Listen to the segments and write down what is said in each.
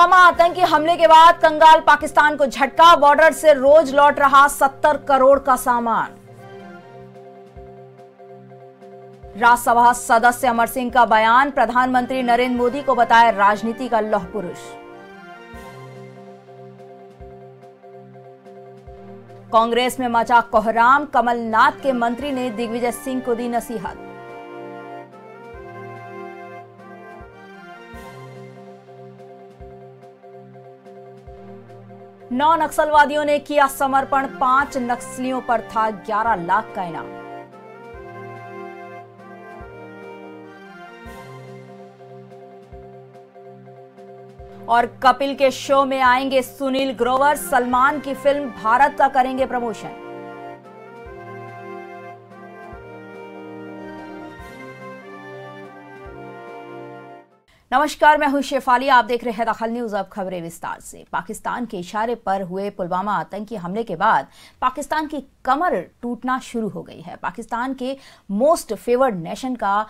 पुलवामा आतंकी हमले के बाद कंगाल पाकिस्तान को झटका, बॉर्डर से रोज लौट रहा 70 करोड़ का सामान। राज्यसभा सदस्य अमर सिंह का बयान, प्रधानमंत्री नरेंद्र मोदी को बताया राजनीति का लौह पुरुष। कांग्रेस में मचा कोहराम, कमलनाथ के मंत्री ने दिग्विजय सिंह को दी नसीहत। नौ नक्सलवादियों ने किया समर्पण, पाँच नक्सलियों पर था 11 लाख का इनाम। और कपिल के शो में आएँगे सुनील ग्रोवर, सलमान की फ़िल्म भारत का करेंगे प्रमोशन। नमस्कार, मैं हूँ शेफाली आप देख रहे हैं दखल न्यूज़ अब खबरें विस्तार से। पाकिस्तान के इशारे पर हुए पुलवामा आतंकी हमले के बाद पाकिस्तान की कमर टूटना शुरू हो गई है। पाकिस्तान के मोस्ट फेवर्ड नेशन का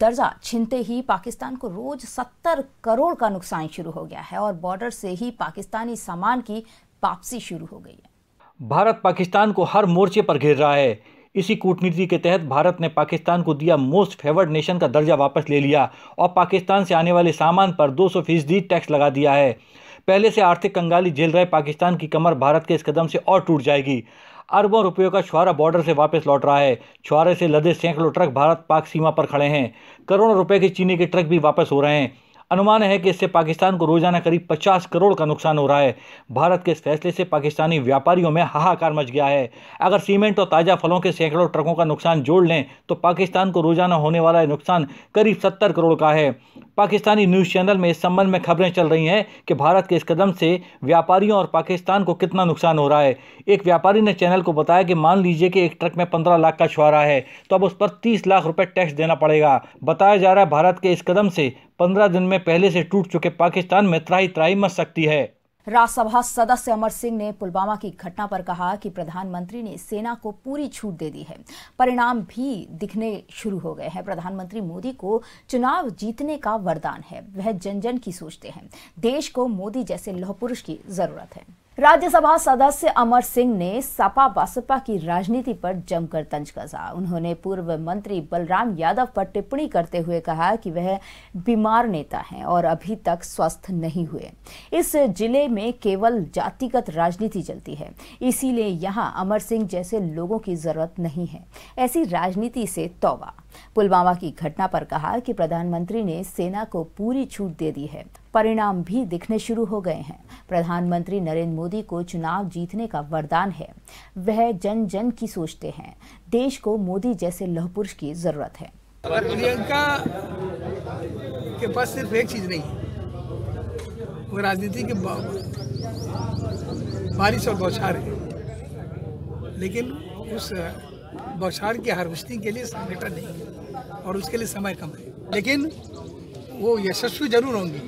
दर्जा छीनते ही पाकिस्तान को रोज 70 करोड़ का नुकसान शुरू हो गया है और बॉर्डर से ही पाकिस्तानी सामान की वापसी शुरू हो गई है। भारत पाकिस्तान को हर मोर्चे पर घेर रहा है। इसी कूटनीति के तहत भारत ने पाकिस्तान को दिया मोस्ट फेवर्ड नेशन का दर्जा वापस ले लिया और पाकिस्तान से आने वाले सामान पर 200 फ़ीसदी टैक्स लगा दिया है। पहले से आर्थिक कंगाली झेल रहे पाकिस्तान की कमर भारत के इस कदम से और टूट जाएगी। अरबों रुपयों का छुआरा बॉर्डर से वापस लौट रहा है। छुआरे से लदे सैकड़ों ट्रक भारत पाक सीमा पर खड़े हैं। करोड़ों रुपए के चीनी के ट्रक भी वापस हो रहे हैं। अनुमान है कि इससे पाकिस्तान को रोज़ाना करीब 50 करोड़ का नुकसान हो रहा है। भारत के इस फैसले से पाकिस्तानी व्यापारियों में हाहाकार मच गया है। अगर सीमेंट और ताज़ा फलों के सैकड़ों ट्रकों का नुकसान जोड़ लें तो पाकिस्तान को रोज़ाना होने वाला नुकसान करीब सत्तर करोड़ का है। पाकिस्तानी न्यूज़ चैनल में इस संबंध में खबरें चल रही हैं कि भारत के इस कदम से व्यापारियों और पाकिस्तान को कितना नुकसान हो रहा है। एक व्यापारी ने चैनल को बताया कि मान लीजिए कि एक ट्रक में पंद्रह लाख का छुआरा है तो अब उस पर तीस लाख रुपए टैक्स देना पड़ेगा। बताया जा रहा है भारत के इस कदम से पंद्रह दिन में पहले से टूट चुके पाकिस्तान में त्राही त्राही मच सकती है। राज्यसभा सदस्य अमर सिंह ने पुलवामा की घटना पर कहा कि प्रधानमंत्री ने सेना को पूरी छूट दे दी है। परिणाम भी दिखने शुरू हो गए हैं। प्रधानमंत्री मोदी को चुनाव जीतने का वरदान है। वह जन जन की सोचते हैं। देश को मोदी जैसे लौह पुरुष की ज़रूरत है। राज्यसभा सदस्य अमर सिंह ने सपा बसपा की राजनीति पर जमकर तंज कसा। उन्होंने पूर्व मंत्री बलराम यादव पर टिप्पणी करते हुए कहा कि वह बीमार नेता हैं और अभी तक स्वस्थ नहीं हुए। इस ज़िले में केवल जातिगत राजनीति चलती है। इसीलिए यहाँ अमर सिंह जैसे लोगों की ज़रूरत नहीं है। ऐसी राजनीति से तौबा। पुलवामा की घटना पर कहा कि प्रधानमंत्री ने सेना को पूरी छूट दे दी है। परिणाम भी दिखने शुरू हो गए हैं। प्रधानमंत्री नरेंद्र मोदी को चुनाव जीतने का वरदान है। वह जन जन की सोचते हैं। देश को मोदी जैसे लौह पुरुष की ज़रूरत है। प्रियंका के पास सिर्फ़ एक चीज़ नहीं है। वो राजनीति के बारिश और बौछार है। लेकिन उस, बौछार की हार्वेस्टिंग के लिए संगठन नहीं और उसके लिए समय कम है। लेकिन वो यशस्वी ज़रूर होंगी।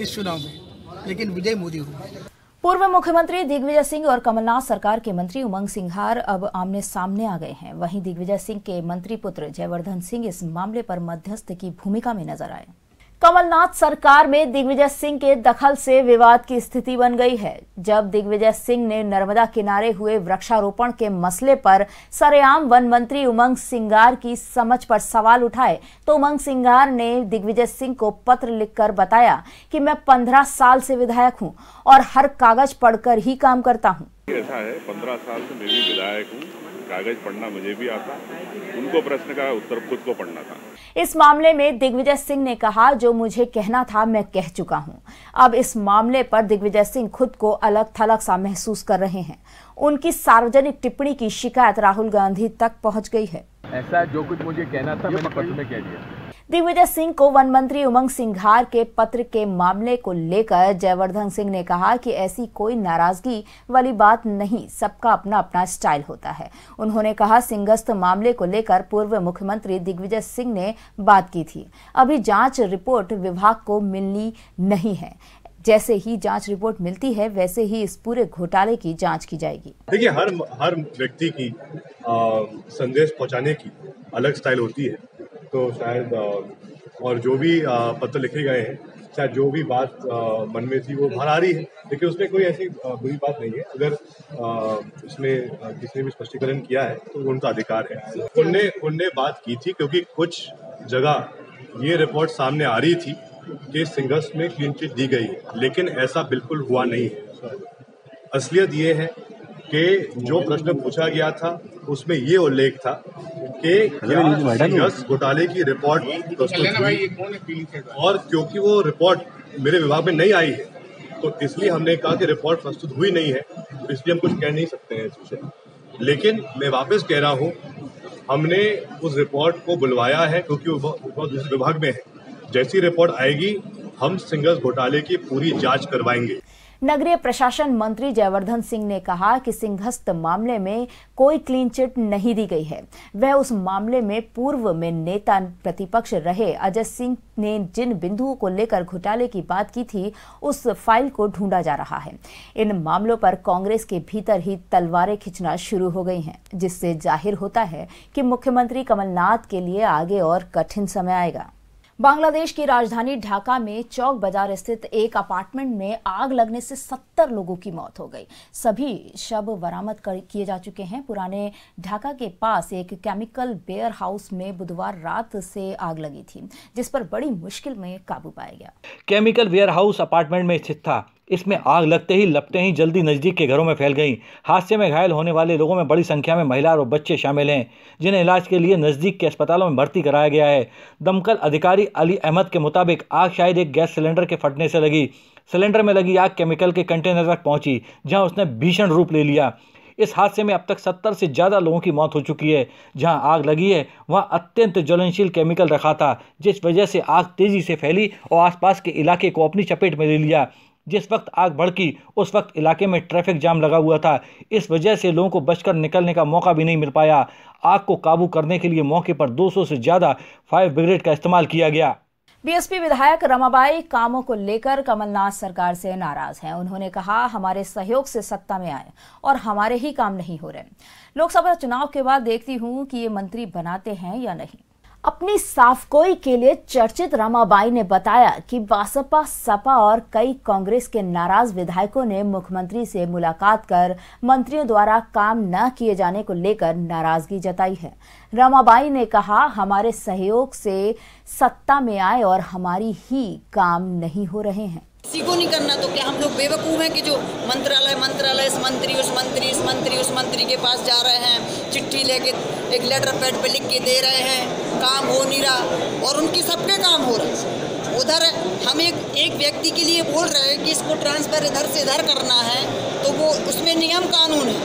इस चुनाव में। लेकिन विजय मोदी होगी पूर्व मुख्यमंत्री दिग्विजय सिंह और कमलनाथ सरकार के मंत्री उमंग सिंघार अब आमने सामने आ गए हैं। वहीं दिग्विजय सिंह के मंत्री पुत्र जयवर्धन सिंह इस मामले पर मध्यस्थ की भूमिका में नज़र आए। कमलनाथ सरकार में दिग्विजय सिंह के दखल से विवाद की स्थिति बन गई है। जब दिग्विजय सिंह ने नर्मदा किनारे हुए वृक्षारोपण के मसले पर सरेआम वन मंत्री उमंग सिंगार की समझ पर सवाल उठाए तो उमंग सिंगार ने दिग्विजय सिंह को पत्र लिखकर बताया कि मैं पंद्रह साल से विधायक हूँ और हर कागज़ पढ़कर ही काम करता हूँ। ऐसा है पंद्रह साल से मैं भी विधायक हूँ। कागज़ पढ़ना मुझे भी आता। उनको प्रश्न का उत्तर खुद को पढ़ना था। इस मामले में दिग्विजय सिंह ने कहा जो मुझे कहना था मैं कह चुका हूँ। अब इस मामले पर दिग्विजय सिंह खुद को अलग थलग सा महसूस कर रहे हैं। उनकी सार्वजनिक टिप्पणी की शिकायत राहुल गांधी तक पहुँच गई है। ऐसा जो कुछ मुझे कहना था मैंने पत्र में कह दिया। दिग्विजय सिंह को वन मंत्री उमंग सिंघार के पत्र के मामले को लेकर जयवर्धन सिंह ने कहा कि ऐसी कोई नाराज़गी वाली बात नहीं सबका अपना अपना स्टाइल होता है। उन्होंने कहा सिंगस्त मामले को लेकर पूर्व मुख्यमंत्री दिग्विजय सिंह ने बात की थी। अभी जाँच रिपोर्ट विभाग को मिलनी नहीं है। जैसे ही जाँच रिपोर्ट मिलती है वैसे ही इस पूरे घोटाले की जाँच की जाएगी। देखिए हर हर व्यक्ति की आ, संदेश पहुँचाने की अलग स्टाइल होती है। तो शायद और जो भी पत्र लिखे गए हैं चाहे जो भी बात मन में थी वो बाहर आ रही है। लेकिन उसमें कोई ऐसी बुरी बात नहीं है। अगर उसमें किसी ने भी स्पष्टीकरण किया है तो उनका अधिकार है। उनने उनने बात की थी क्योंकि कुछ जगह ये रिपोर्ट सामने आ रही थी कि सिंगर्स में क्लीन चिट दी गई है। लेकिन ऐसा बिल्कुल हुआ नहीं है। असलियत ये है कि जो प्रश्न पूछा गया था उसमें ये उल्लेख था कि सिंगर्स घोटाले की रिपोर्ट प्रस्तुत हुई। और क्योंकि वो रिपोर्ट मेरे विभाग में नहीं आई है तो इसलिए हमने कहा कि रिपोर्ट प्रस्तुत हुई नहीं है तो इसलिए हम कुछ कह नहीं सकते हैं इस विषय लेकिन मैं वापस कह रहा हूँ हमने उस रिपोर्ट को बुलवाया है क्योंकि वो विभाग में है। जैसी रिपोर्ट आएगी हम सिंगर्स घोटाले की पूरी जाँच करवाएँगे। नगरीय प्रशासन मंत्री जयवर्धन सिंह ने कहा कि सिंहस्थ मामले में कोई क्लीन चिट नहीं दी गई है। वह उस मामले में पूर्व में नेता प्रतिपक्ष रहे। अजय सिंह ने जिन बिंदुओं को लेकर घोटाले की बात की थी, उस फ़ाइल को ढूंढा जा रहा है। इन मामलों पर कांग्रेस के भीतर ही तलवारें खिंचना शुरू हो गई हैं, जिससे ज़ाहिर होता है कि मुख्यमंत्री कमलनाथ के लिए आगे और कठिन समय आएगा। बांग्लादेश की राजधानी ढाका में चौक बाज़ार स्थित एक अपार्टमेंट में आग लगने से 70 लोगों की मौत हो गई। सभी शव बरामद किए जा चुके हैं। पुराने ढाका के पास एक केमिकल बेयर हाउस में बुधवार रात से आग लगी थी, जिस पर बड़ी मुश्किल में काबू पाया गया। केमिकल वेयर हाउस अपार्टमेंट में स्थित था। इसमें आग लगते ही लपटे ही जल्दी नज़दीक के घरों में फैल गई। हादसे में घायल होने वाले लोगों में बड़ी संख्या में महिला और बच्चे शामिल हैं, जिन्हें इलाज के लिए नज़दीक के अस्पतालों में भर्ती कराया गया है। दमकल अधिकारी अली अहमद के मुताबिक आग शायद एक गैस सिलेंडर के फटने से लगी। सिलेंडर में लगी आग केमिकल के कंटेनर तक पहुँची, जहाँ उसने भीषण रूप ले लिया। इस हादसे में अब तक सत्तर से ज़्यादा लोगों की मौत हो चुकी है। जहाँ आग लगी है, वहाँ अत्यंत ज्वलनशील केमिकल रखा था, जिस वजह से आग तेज़ी से फैली और आसपास के इलाके को अपनी चपेट में ले लिया। जिस वक्त आग भड़की, उस वक्त इलाके में ट्रैफ़िक जाम लगा हुआ था। इस वजह से लोगों को बचकर निकलने का मौका भी नहीं मिल पाया। आग को काबू करने के लिए मौके पर 200 से ज़्यादा फायर ब्रिगेड का इस्तेमाल किया गया। बीएसपी विधायक रमाबाई, कामों को लेकर कमलनाथ सरकार से नाराज़ हैं। उन्होंने कहा, हमारे सहयोग से सत्ता में आए और हमारे ही काम नहीं हो रहे। लोकसभा चुनाव के बाद देखती हूँ कि ये मंत्री बनाते हैं या नहीं। अपनी साफकोई के लिए चर्चित रमाबाई ने बताया कि बासपा, सपा और कई कांग्रेस के नाराज़ विधायकों ने मुख्यमंत्री से मुलाकात कर मंत्रियों द्वारा काम न किए जाने को लेकर नाराज़गी जताई है। रमाबाई ने कहा, हमारे सहयोग से सत्ता में आए और हमारी ही काम नहीं हो रहे हैं। किसी को नहीं करना तो क्या हम लोग बेवकूफ़ हैं कि जो मंत्रालय मंत्रालय, इस मंत्री, उस मंत्री, इस मंत्री, उस मंत्री के पास जा रहे हैं, चिट्ठी लेके एक लेटर पैड पे लिख के दे रहे हैं, काम हो नहीं रहा, और उनके सबके काम हो रहे हैं। उधर हम एक एक व्यक्ति के लिए बोल रहे हैं कि इसको ट्रांसफ़र इधर से इधर करना है तो वो उसमें नियम कानून है,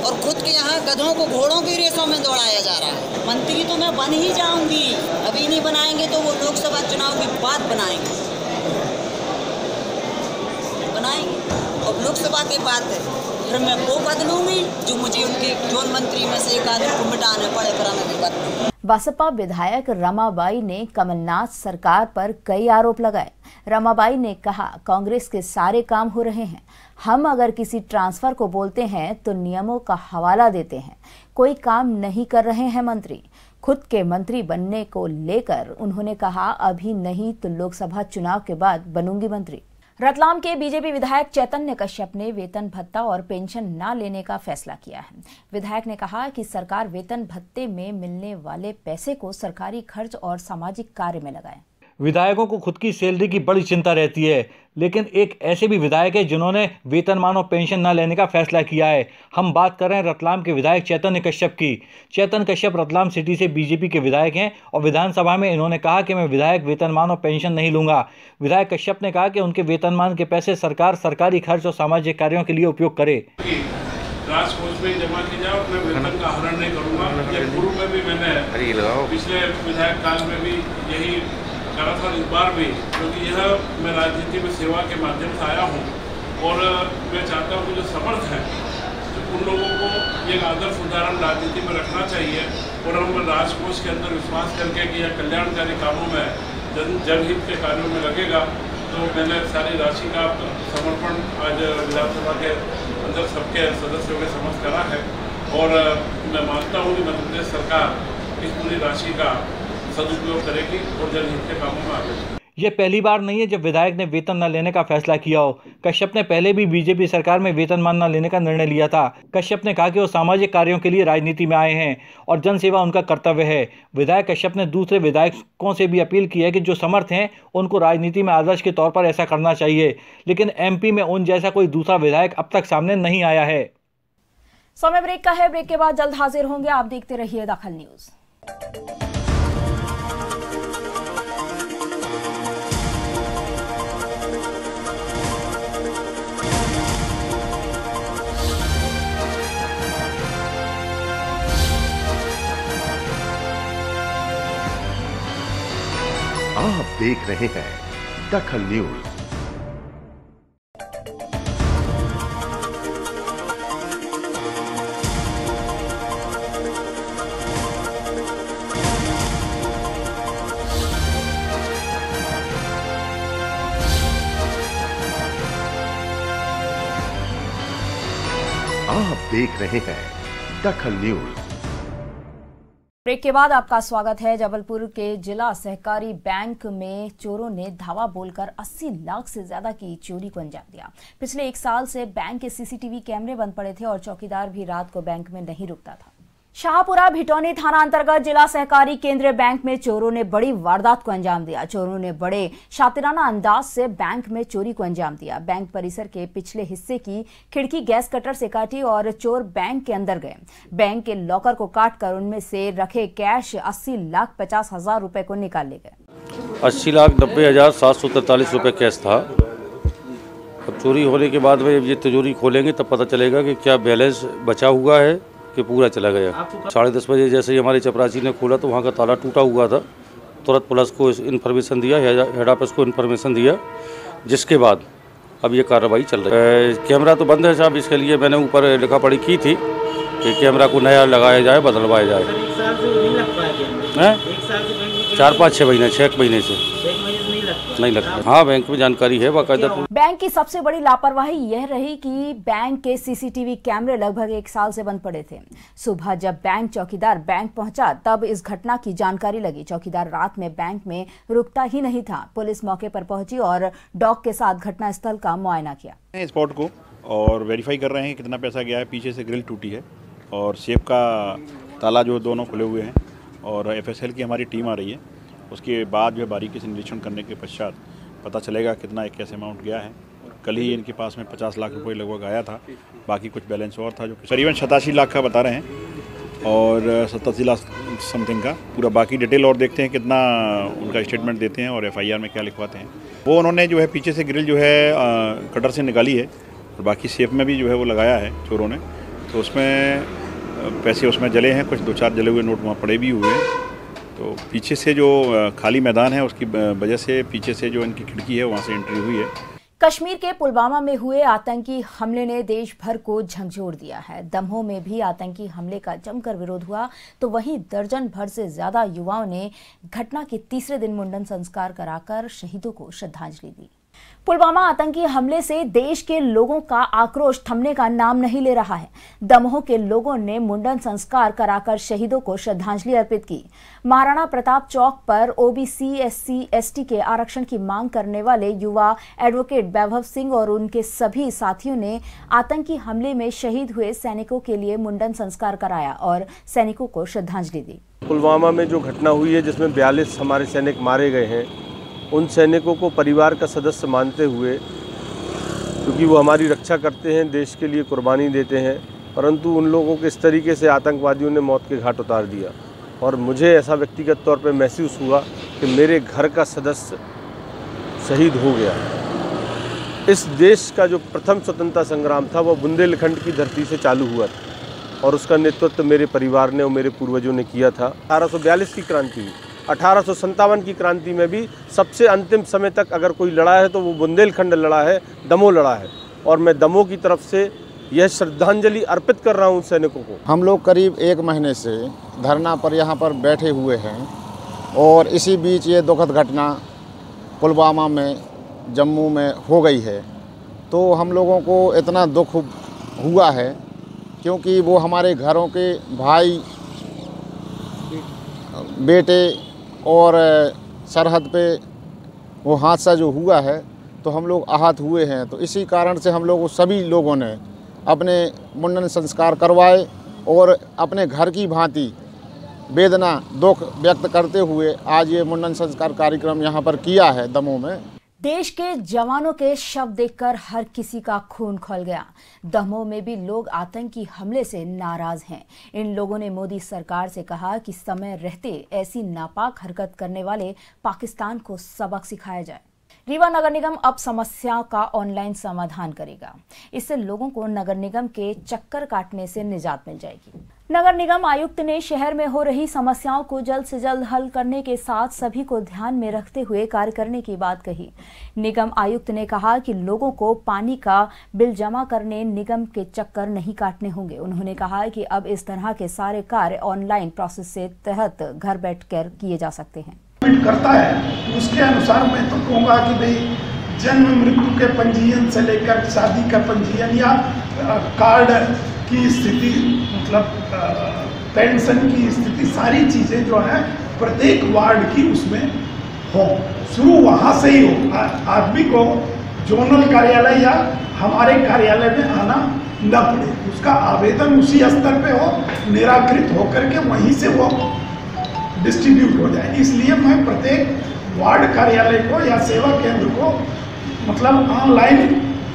और खुद के यहाँ गधों को घोड़ों की रेसों में दौड़ाया जा रहा है। मंत्री तो मैं बन ही जाऊँगी, अभी नहीं बनाएँगे तो वो लोकसभा चुनाव के बाद बनाएँगे। बनाएँगे और लोकसभा की बात है फिर मैं वो बदलूँगी जो मुझे उनके जोन मंत्री में से एक आदमी को मिटाने पड़े कराने के बाद। बसपा विधायक रमाबाई ने कमलनाथ सरकार पर कई आरोप लगाए। रमाबाई ने कहा, कांग्रेस के सारे काम हो रहे हैं। हम अगर किसी ट्रांसफ़र को बोलते हैं तो नियमों का हवाला देते हैं। कोई काम नहीं कर रहे हैं मंत्री। खुद के मंत्री बनने को लेकर उन्होंने कहा, अभी नहीं तो लोकसभा चुनाव के बाद बनूँगी मंत्री। रतलाम के बीजेपी विधायक चैतन्य कश्यप ने वेतन भत्ता और पेंशन न लेने का फैसला किया है। विधायक ने कहा कि सरकार वेतन भत्ते में मिलने वाले पैसे को सरकारी खर्च और सामाजिक कार्य में लगाए। विधायकों को खुद की सैलरी की बड़ी चिंता रहती है लेकिन एक ऐसे भी विधायक है जिन्होंने वेतनमान और पेंशन न लेने का फैसला किया है। हम बात कर रहे हैं रतलाम के विधायक चैतन्य कश्यप की। चैतन्य कश्यप रतलाम सिटी से बीजेपी के विधायक हैं और विधानसभा में इन्होंने कहा कि मैं विधायक वेतनमान और पेंशन नहीं लूँगा। विधायक कश्यप ने कहा कि उनके वेतनमान के पैसे सरकार सरकारी खर्च और सामाजिक कार्यों के लिए उपयोग करे। जमा की जाए वेतन का हरण नहीं करूँगा। पूर्व में भी मैंने पिछले विधायक काल में भी करा था इस बार भी, क्योंकि यह मैं राजनीति में सेवा के माध्यम से आया हूँ और मैं चाहता हूँ कि जो समर्थ हैं उन लोगों को एक आदर्श उदाहरण राजनीति में रखना चाहिए और हम राजकोष के अंदर विश्वास करके कि यह कल्याणकारी कामों में, जन, जनहित के कार्यों में लगेगा। तो मैंने सारी राशि का समर्पण आज विधानसभा के अंदर सबके सदस्यों के समक्ष करा है और मैं मानता हूँ कि मध्य प्रदेश सरकार इस पूरी राशि का सदुपयोग करेगी और जनहित के कामों में आगे यह पहली बार नहीं है जब विधायक ने वेतन न लेने का फैसला किया हो। कश्यप ने पहले भी बीजेपी सरकार में वेतन मान न लेने का निर्णय लिया था। कश्यप ने कहा कि वो सामाजिक कार्यों के लिए राजनीति में आए हैं और जनसेवा उनका कर्तव्य है। विधायक कश्यप ने दूसरे विधायकों से भी अपील की है कि जो समर्थ हैं उनको राजनीति में आदर्श के तौर पर ऐसा करना चाहिए। लेकिन एमपी में उन जैसा कोई दूसरा विधायक अब तक सामने नहीं आया है। समय ब्रेक का है। ब्रेक के बाद जल्द हाजिर होंगे। आप देखते रहिए दखल न्यूज़। आप देख रहे हैं दखल न्यूज़। आप देख रहे हैं दखल न्यूज़। ब्रेक के बाद आपका स्वागत है जबलपुर के जिला सहकारी बैंक में चोरों ने धावा बोलकर 80 लाख से ज़्यादा की चोरी को अंजाम दिया। पिछले एक साल से बैंक के सीसीटीवी कैमरे बंद पड़े थे और चौकीदार भी रात को बैंक में नहीं रुकता था। शाहपुरा भिटौनी थाना अंतर्गत जिला सहकारी केंद्रीय बैंक में चोरों ने बड़ी वारदात को अंजाम दिया। चोरों ने बड़े शातिराना अंदाज से बैंक में चोरी को अंजाम दिया। बैंक परिसर के पिछले हिस्से की खिड़की गैस कटर से काटी और चोर बैंक के अंदर गए। बैंक के लॉकर को काट कर उनमें से रखे कैश अस्सी लाख पचास हज़ार रूपए को निकाल ले गए। अस्सी लाख नब्बे हज़ार सात सौ तैतालीस रूपए कैश था। अब चोरी होने के बाद ये तिजोरी खोलेंगे तब पता चलेगा कि क्या बैलेंस बचा हुआ है। कि पूरा चला गया। साढ़े दस बजे जैसे ही हमारे चपरासी ने खोला तो वहाँ का ताला टूटा हुआ था। तुरंत पुलिस को इन्फॉर्मेशन दिया हेड ऑफ़िस को इन्फॉर्मेशन दिया जिसके बाद अब ये कार्रवाई चल रही है। कैमरा तो बंद है साहब इसके लिए मैंने ऊपर लिखा पढ़ी की थी कि कैमरा को नया लगाया जाए बदलवाया जाए। हैं? चार पाँच छः महीने छः महीने से। नहीं लगता। हाँ बैंक में जानकारी है बाकायदा बैंक की सबसे बड़ी लापरवाही यह रही कि बैंक के सीसीटीवी कैमरे लगभग एक साल से बंद पड़े थे। सुबह जब बैंक चौकीदार बैंक पहुँचा तब इस घटना की जानकारी लगी। चौकीदार रात में बैंक में रुकता ही नहीं था। पुलिस मौके पर पहुँची और डॉग के साथ घटना स्थल का मुआयना किया। स्पॉट को और वेरीफाई कर रहे हैं कितना पैसा गया है। पीछे से ग्रिल टूटी है और सेफ़ का ताला जो दोनों खुले हुए हैं और एफएसएल की हमारी टीम आ रही है। उसके बाद जो बारीकी से निरीक्षण करने के पश्चात पता चलेगा कितना एक कैसे अमाउंट गया है। कल ही इनके पास में पचास लाख रुपये लगभग आया था। बाकी कुछ बैलेंस और था जो करीबन सतासी लाख का बता रहे हैं। और सतासी लाख समथिंग का। पूरा बाकी डिटेल और देखते हैं कितना उनका स्टेटमेंट देते हैं और एफआईआर में क्या लिखवाते हैं। वो उन्होंने जो है पीछे से ग्रिल जो है कटर से निकाली है। और बाकी सेफ़ में भी जो है वो लगाया है चोरों ने। तो उसमें पैसे उसमें जले हैं। कुछ दो चार जले हुए नोट वहाँ पड़े भी हुए हैं। तो पीछे से जो खाली मैदान है, उसकी वजह से पीछे से जो इनकी खिड़की है, वहाँ से एंट्री हुई है। कश्मीर के पुलवामा में हुए आतंकी हमले ने देश भर को झकझोर दिया है। दमहों में भी आतंकी हमले का जमकर विरोध हुआ तो वहीं दर्जन भर से ज़्यादा युवाओं ने घटना के तीसरे दिन मुंडन संस्कार कराकर शहीदों को श्रद्धांजलि दी। पुलवामा आतंकी हमले से देश के लोगों का आक्रोश थमने का नाम नहीं ले रहा है। दमोह के लोगों ने मुंडन संस्कार कराकर शहीदों को श्रद्धांजलि अर्पित की। महाराणा प्रताप चौक पर ओबीसी एससी एसटी के आरक्षण की मांग करने वाले युवा एडवोकेट वैभव सिंह और उनके सभी साथियों ने आतंकी हमले में शहीद हुए सैनिकों के लिए मुंडन संस्कार कराया और सैनिकों को श्रद्धांजलि दी। पुलवामा में जो घटना हुई है, जिसमें बयालीस हमारे सैनिक मारे गए हैं उन सैनिकों को परिवार का सदस्य मानते हुए, क्योंकि वो हमारी रक्षा करते हैं, देश के लिए कुर्बानी देते हैं, परंतु उन लोगों को इस तरीके से आतंकवादियों ने मौत के घाट उतार दिया। और मुझे ऐसा व्यक्तिगत तौर पर महसूस हुआ कि मेरे घर का सदस्य शहीद हो गया। इस देश का जो प्रथम स्वतंत्रता संग्राम था, वो बुंदेलखंड की धरती से चालू हुआ था, और उसका नेतृत्व मेरे परिवार ने और मेरे पूर्वजों ने किया था। अठारह सौ बयालीस की क्रांति हुई। अठारह सौ सत्तावन की क्रांति में भी सबसे अंतिम समय तक अगर कोई लड़ा है तो वो बुंदेलखंड लड़ा है दमो लड़ा है। और मैं दमो की तरफ़ से यह श्रद्धांजलि अर्पित कर रहा हूँ सैनिकों को। हम लोग करीब एक महीने से धरना पर यहाँ पर बैठे हुए हैं और इसी बीच ये दुखद घटना पुलवामा में, जम्मू में हो गई है। तो हम लोगों को इतना दुख हुआ है क्योंकि वो हमारे घरों के भाई, बेटे और सरहद पे वो हादसा जो हुआ है तो हम लोग आहत हुए हैं। तो इसी कारण से हम लोग सभी लोगों ने अपने मुंडन संस्कार करवाए और अपने घर की भांति वेदना, दुख व्यक्त करते हुए आज ये मुंडन संस्कार कार्यक्रम यहाँ पर किया है दमों में। देश के जवानों के शव देखकर हर किसी का खून खोल गया। दमोह में भी लोग आतंकी हमले से नाराज़ हैं। इन लोगों ने मोदी सरकार से कहा कि समय रहते ऐसी नापाक हरकत करने वाले पाकिस्तान को सबक सिखाया जाए। रीवा नगर निगम अब समस्या का ऑनलाइन समाधान करेगा। इससे लोगों को नगर निगम के चक्कर काटने से निजात मिल जाएगी। नगर निगम आयुक्त ने शहर में हो रही समस्याओं को जल्द से जल्द हल करने के साथ सभी को ध्यान में रखते हुए कार्य करने की बात कही। निगम आयुक्त ने कहा कि लोगों को पानी का बिल जमा करने निगम के चक्कर नहीं काटने होंगे। उन्होंने कहा कि अब इस तरह के सारे कार्य ऑनलाइन प्रोसेस से तहत घर बैठ कर किए जा सकते हैं। करता है उसके अनुसार मैं तो कहूँगा कि भाई, जन्म, मृत्यु के पंजीयन से लेकर शादी का पंजीयन या कार्ड की स्थिति मतलब पेंशन की स्थिति, सारी चीज़ें जो है, प्रत्येक वार्ड की उसमें हो। शुरू वहाँ से ही हो। आदमी को जोनल कार्यालय या हमारे कार्यालय में आना न पड़े। उसका आवेदन उसी स्तर पे हो, निराकृत होकर के वहीं से वो डिस्ट्रीब्यूट हो जाए। इसलिए मैं प्रत्येक वार्ड कार्यालय को या सेवा केंद्र को मतलब ऑनलाइन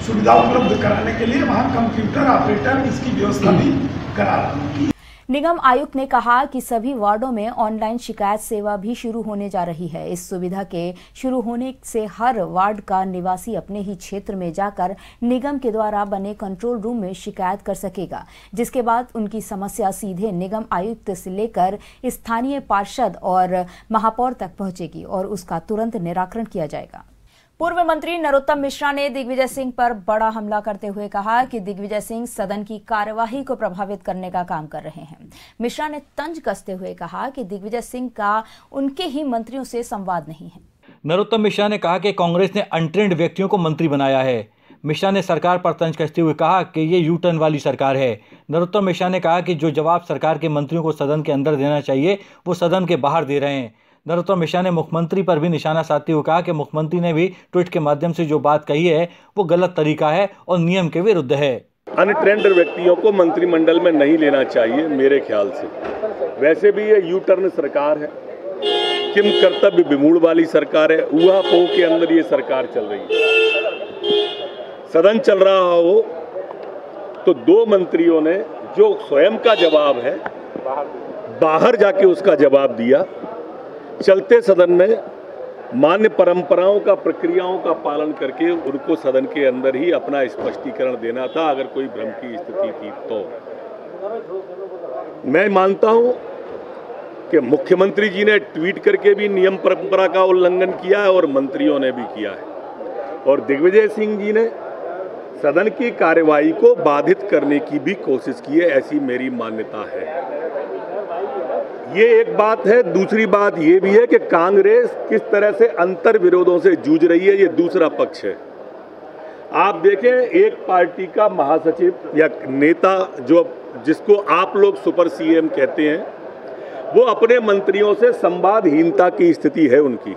सुविधा उपलब्ध कराने के लिए वहाँ कंप्यूटर ऑपरेटर इसकी व्यवस्था भी करा रहा निगम आयुक्त ने कहा कि सभी वार्डों में ऑनलाइन शिकायत सेवा भी शुरू होने जा रही है। इस सुविधा के शुरू होने से हर वार्ड का निवासी अपने ही क्षेत्र में जाकर निगम के द्वारा बने कंट्रोल रूम में शिकायत कर सकेगा, जिसके बाद उनकी समस्या सीधे निगम आयुक्त से लेकर स्थानीय पार्षद और महापौर तक पहुंचेगी और उसका तुरंत निराकरण किया जाएगा। पूर्व मंत्री नरोत्तम मिश्रा ने दिग्विजय सिंह पर बड़ा हमला करते हुए कहा कि दिग्विजय सिंह सदन की कार्यवाही को प्रभावित करने का काम कर रहे हैं। मिश्रा ने तंज कसते हुए कहा कि दिग्विजय सिंह का उनके ही मंत्रियों से संवाद नहीं है। नरोत्तम मिश्रा ने कहा कि कांग्रेस ने अनट्रेंड व्यक्तियों को मंत्री बनाया है। मिश्रा ने सरकार पर तंज कसते हुए कहा कि ये यू टर्न वाली सरकार है। नरोत्तम मिश्रा ने कहा कि जो जवाब सरकार के मंत्रियों को सदन के अंदर देना चाहिए, वो सदन के बाहर दे रहे हैं। नरोत्तम मिश्रा ने मुख्यमंत्री पर भी निशाना साधते हुए कहा कि मुख्यमंत्री ने भी ट्वीट के माध्यम से जो बात कही है, वो गलत तरीका है और नियम के विरुद्ध है। अनट्रेंड व्यक्तियों को मंत्रिमंडल में नहीं लेना चाहिए, मेरे ख्याल से। वैसे भी ये यू टर्न सरकार है। किम कर्तव्य विमूढ़ वाली सरकार है। उहा पो के अंदर ये सरकार चल रही है। सदन चल रहा हो तो दो मंत्रियों ने जो स्वयं का जवाब है, बाहर जाके उसका जवाब दिया। चलते सदन में मान्य परंपराओं का, प्रक्रियाओं का पालन करके उनको सदन के अंदर ही अपना स्पष्टीकरण देना था, अगर कोई भ्रम की स्थिति थी तो। मैं मानता हूँ कि मुख्यमंत्री जी ने ट्वीट करके भी नियम परंपरा का उल्लंघन किया है और मंत्रियों ने भी किया है। और दिग्विजय सिंह जी ने सदन की कार्यवाही को बाधित करने की भी कोशिश की है, ऐसी मेरी मान्यता है। ये एक बात है, दूसरी बात ये भी है कि कांग्रेस किस तरह से अंतर विरोधों से जूझ रही है, ये दूसरा पक्ष है। आप देखें, एक पार्टी का महासचिव या नेता जो जिसको आप लोग सुपर सीएम कहते हैं, वो अपने मंत्रियों से संवादहीनता की स्थिति है उनकी।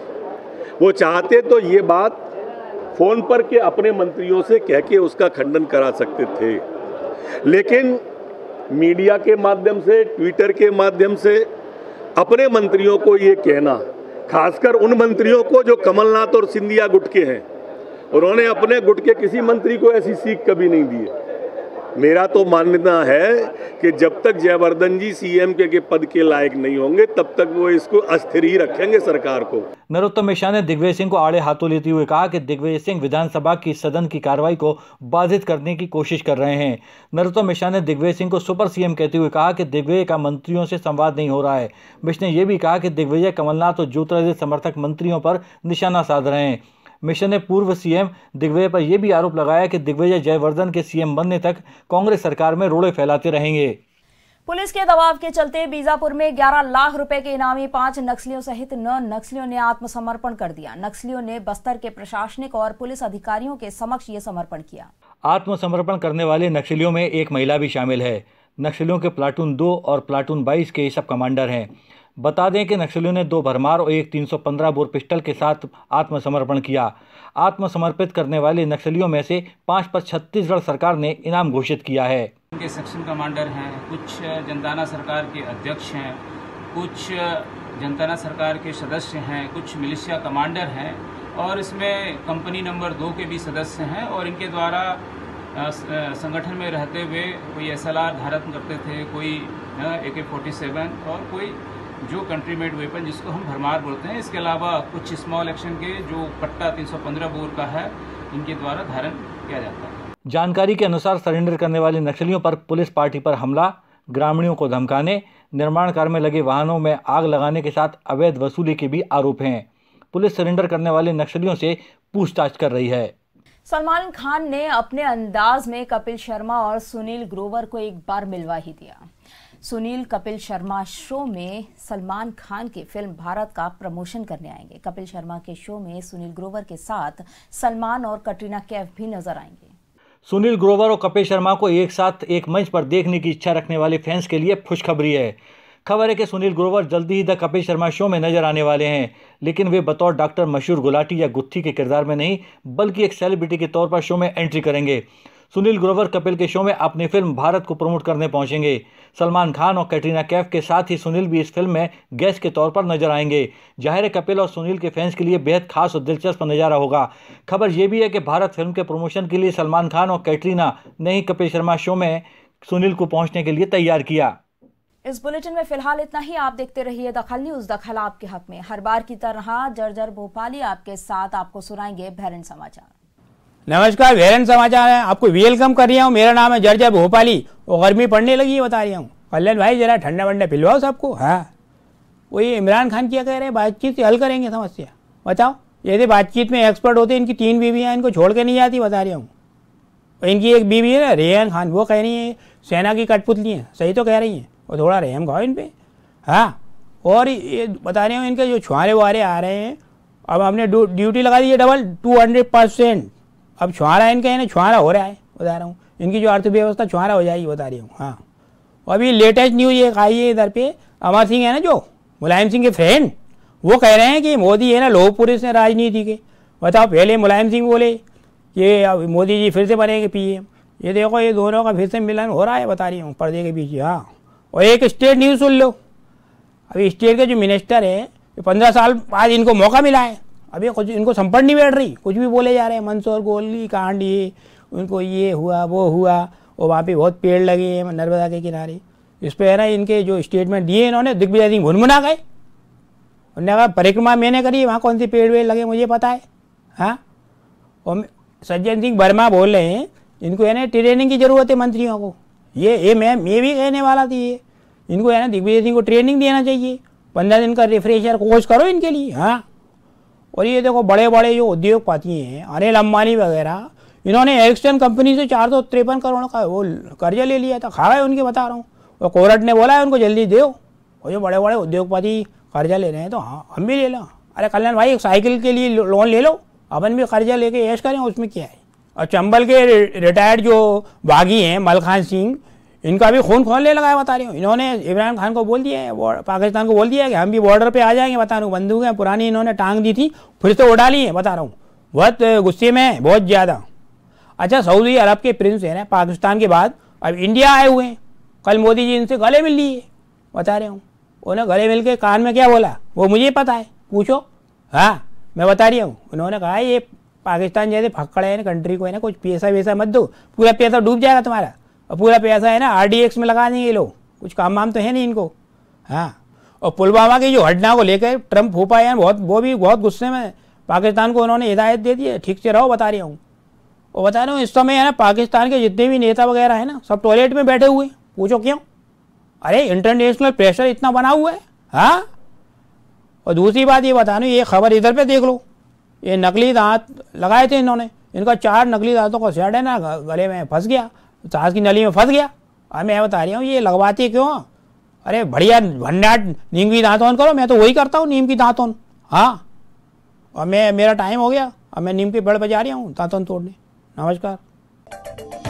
वो चाहते तो ये बात फ़ोन पर के अपने मंत्रियों से कह के उसका खंडन करा सकते थे। लेकिन मीडिया के माध्यम से, ट्विटर के माध्यम से अपने मंत्रियों को ये कहना, खासकर उन मंत्रियों को जो कमलनाथ और सिंधिया गुट के हैं। उन्होंने अपने गुट के किसी मंत्री को ऐसी सीख कभी नहीं दी है। मेरा तो मानना है कि जब तक जयवर्धन जी सीएम के, के पद के लायक नहीं होंगे तब तक वो इसको अस्थिर ही रखेंगे सरकार को। नरोत्तम मिश्रा ने दिग्विजय सिंह को आड़े हाथों लेते हुए कहा कि दिग्विजय सिंह विधानसभा की सदन की कार्रवाई को बाधित करने की कोशिश कर रहे हैं। नरोत्तम मिश्रा ने दिग्विजय सिंह को सुपर सीएम कहते हुए कहा कि दिग्विजय का मंत्रियों से संवाद नहीं हो रहा है। मिश्र ने यह भी कहा कि दिग्विजय कमलनाथ और ज्योतिरादित्य समर्थक मंत्रियों पर निशाना साध रहे हैं। मिशन ने पूर्व सीएम दिग्विजय पर यह भी आरोप लगाया कि दिग्विजय जयवर्धन के सीएम बनने तक कांग्रेस सरकार में रोड़े फैलाते रहेंगे। पुलिस के दबाव के चलते बीजापुर में 11 लाख रुपए के इनामी पाँच नक्सलियों सहित नौ नक्सलियों ने आत्मसमर्पण कर दिया। नक्सलियों ने बस्तर के प्रशासनिक और पुलिस अधिकारियों के समक्ष ये समर्पण किया। आत्मसमर्पण करने वाले नक्सलियों में एक महिला भी शामिल है। नक्सलियों के प्लाटून दो और प्लाटून बाईस के सब कमांडर हैं। बता दें कि नक्सलियों ने दो भरमार और एक 315 बोर पिस्टल के साथ आत्मसमर्पण किया। आत्मसमर्पित करने वाले नक्सलियों में से पाँच पर छत्तीसगढ़ सरकार ने इनाम घोषित किया है। उनके सेक्शन कमांडर हैं, कुछ जनताना सरकार के अध्यक्ष हैं, कुछ जनताना सरकार के सदस्य हैं, कुछ मिलिशिया कमांडर हैं और इसमें कंपनी नंबर दो के भी सदस्य हैं और इनके द्वारा संगठन में रहते हुए कोई एसएलआर धारण करते थे, कोई ए के फोर्टी सेवन और कोई जो कंट्री मेड वेपन जिसको हम भरमार बोलते हैं इसके अलावा कुछ स्मॉल एक्शन के जो पट्टा 315 बोर का है इनके द्वारा धारण किया जाता है। जानकारी के अनुसार सरेंडर करने वाले नक्सलियों पर पुलिस पार्टी पर हमला ग्रामीणों को धमकाने निर्माण कार्य में लगे वाहनों में आग लगाने के साथ अवैध वसूली के भी आरोप हैं। पुलिस सरेंडर करने वाले नक्सलियों से पूछताछ कर रही है। सलमान खान ने अपने अंदाज में कपिल शर्मा और सुनील ग्रोवर को एक बार मिलवा ही दिया। सुनील कपिल शर्मा शो में सलमान खान की फ़िल्म भारत का प्रमोशन करने आएँगे। कपिल शर्मा के शो में सुनील ग्रोवर के साथ सलमान और कटरीना कैफ भी नज़र आएँगे। सुनील ग्रोवर और कपिल शर्मा को एक साथ एक मंच पर देखने की इच्छा रखने वाले फैंस के लिए खुशखबरी है। खबर है कि सुनील ग्रोवर जल्दी ही द कपिल शर्मा शो में नज़र आने वाले हैं, लेकिन वे बतौर डॉक्टर मशहूर गुलाटी या गुत्थी के किरदार में नहीं, बल्कि एक सेलिब्रिटी के तौर पर शो में एंट्री करेंगे। सुनील ग्रोवर कपिल के शो में अपनी फ़िल्म भारत को प्रमोट करने पहुँचेंगे। सलमान खान और कैटरीना कैफ के साथ ही सुनील भी इस फ़िल्म में गेस्ट के तौर पर नज़र आएँगे। ज़ाहिर कपिल और सुनील के फैंस के लिए बेहद खास और दिलचस्प नज़ारा होगा। खबर यह भी है कि भारत फ़िल्म के प्रमोशन के लिए सलमान खान और कैटरीना ने ही कपिल शर्मा शो में सुनील को पहुँचने के लिए तैयार किया। इस बुलेटिन में फ़िलहाल इतना ही। आप देखते रहिए दखल न्यूज़। दखल आपके हक में। हर बार की तरह जर्जर भोपाली आपके साथ। आपको सुनाएँगे भैरन समाचार। नमस्कार वेरन समाचार है। आपको वेलकम कर रहा हूँ। मेरा नाम है जर्जा भोपाली। और गर्मी पड़ने लगी है, बता रही हूँ। कल्याण भाई, जरा ठंडा वंडा पिलवाओ सबको। हाँ। वही इमरान खान क्या कह रहे हैं, बातचीत से हल करेंगे समस्या। बताओ यदि बातचीत में एक्सपर्ट होते इनकी तीन बीवियाँ इनको छोड़ के नहीं जाती, बता रही हूँ। इनकी एक बीवी है ना, रेहन खान, वो कह रही है, सेना की कठपुतली है। सही तो कह रही हैं और थोड़ा रहम खाओ इन पर हाँ और ये बता रही हूँ, इनके जो छुआरे वारे आ रहे हैं, अब हमने ड्यूटी लगा दी है डबल टू हंड्रेड परसेंट अब छुआरा इनका है छुआरा हो रहा है, बता रहा हूँ। इनकी जो अर्थव्यवस्था छुआरा हो जाएगी, बता रही हूँ। हाँ। अभी लेटेस्ट न्यूज़ एक आई है इधर पे, अमर सिंह है ना जो? मुलायम सिंह के फ्रेंड वो कह रहे हैं कि मोदी है ना लोह पुरुष है राजनीति के। बताओ, पहले मुलायम सिंह बोले कि मोदी जी फिर से बनेंगे पीएम ये देखो, ये दोनों का फिर से मिलन हो रहा है, बता रही हूँ, पर्दे के पीछे हाँ। और एक स्टेट न्यूज़ सुन लो। अभी स्टेट के जो मिनिस्टर है पंद्रह साल बाद इनको मौका मिला है। अभी कुछ इनको संपट नहीं बैठ रही। कुछ भी बोले जा रहे हैं मंसूर गोली, कांड ये उनको ये हुआ, वो हुआ, और वहाँ पे बहुत पेड़ लगे हैं नर्मदा के किनारे। इस पर है ना इनके जो स्टेटमेंट दिए इन्होंने, दिग्विजय सिंह भुनमुना गए। उन्होंने कहा, परिक्रमा मैंने करी, वहाँ कौन से पेड़ वेड़ लगे, मुझे पता है। हाँ? और सज्जन सिंह वर्मा बोल रहे हैं, इनको है ना ट्रेनिंग की ज़रूरत है मंत्रियों को। ये ये मैं मैं भी कहने वाला थी ये। इनको है ना दिग्विजय सिंह को ट्रेनिंग देना चाहिए। पंद्रह दिन का रिफ्रेशर कोर्स करो इनके लिए। हाँ? और ये देखो बड़े बड़े जो उद्योगपति हैं अनिल अम्बानी वगैरह, इन्होंने एरिक्सन कंपनी से चार सौ तिरपन करोड़ का वो कर्जा ले लिया था। खा गए उनके बता रहा हूँ। और कोर्ट ने बोला है उनको जल्दी दो। और जो बड़े बड़े उद्योगपति कर्जा ले रहे हैं तो हाँ हम भी ले लो। अरे कल्याण भाई, एक साइकिल के लिए लोन ले लो। अपन भी कर्जा लेके ऐश करें, उसमें क्या है? और चंबल के रिटायर्ड जो बागी हैं, मलखान सिंह इनका भी खून खोलने लगा है बता रही हूँ? इन्होंने इमरान खान को बोल दिया है पाकिस्तान को बोल दिया है कि हम भी बॉर्डर पे आ जाएँगे, बता रहा हूँ। बंदूक है, पुरानी इन्होंने टांग दी थी, फिर से उड़ा ली है, बता रहा हूँ। बहुत गुस्से में है, बहुत ज़्यादा। अच्छा सऊदी अरब के प्रिंस है ना पाकिस्तान के बाद अब इंडिया आए हुए हैं। कल मोदी जी इनसे गले मिल लिए, बता रहे हूँ। उन्हें गले मिल के कान में क्या बोला? वो मुझे पता है, पूछो। हाँ मैं बता रही हूँ। उन्होंने कहा, ये पाकिस्तान जैसे फक्कड़ है ना कंट्री को है ना, कुछ पैसा वैसा मत दो, पूरा पैसा डूब जाएगा तुम्हारा। और पूरा पैसा है ना आरडीएक्स में लगा देंगे ये लोग। कुछ काम वाम तो है नहीं इनको। हाँ। और पुलवामा की जो घटना को लेकर ट्रंप हो पाए हैं, बहुत, वो भी बहुत गुस्से में पाकिस्तान को उन्होंने हिदायत दे दी है, ठीक से रहो, बता रही हूँ। और बता रहा हूँ, इस समय है ना, पाकिस्तान के जितने भी नेता वगैरह हैं ना, सब टॉयलेट में बैठे हुए पूछो क्यों? अरे इंटरनेशनल प्रेशर इतना बना हुआ है। हाँ। और दूसरी बात ये बता ये खबर इधर पे देख लो। ये नकली दांत लगाए थे इन्होंने। इनका चार नकली दांतों का सेट है ना गले में फंस गया। सांस की नली में फंस गया। अब मैं बता रही हूँ, ये लगवाती है क्यों? अरे बढ़िया, भंडार, नीम की दांतों करो, मैं तो वही करता हूँ, नीम की दांतों। हाँ। और मैं, मेरा टाइम हो गया। अब मैं नीम के पेड़ पर जा रही हूँ, दांतों तोड़ने। नमस्कार।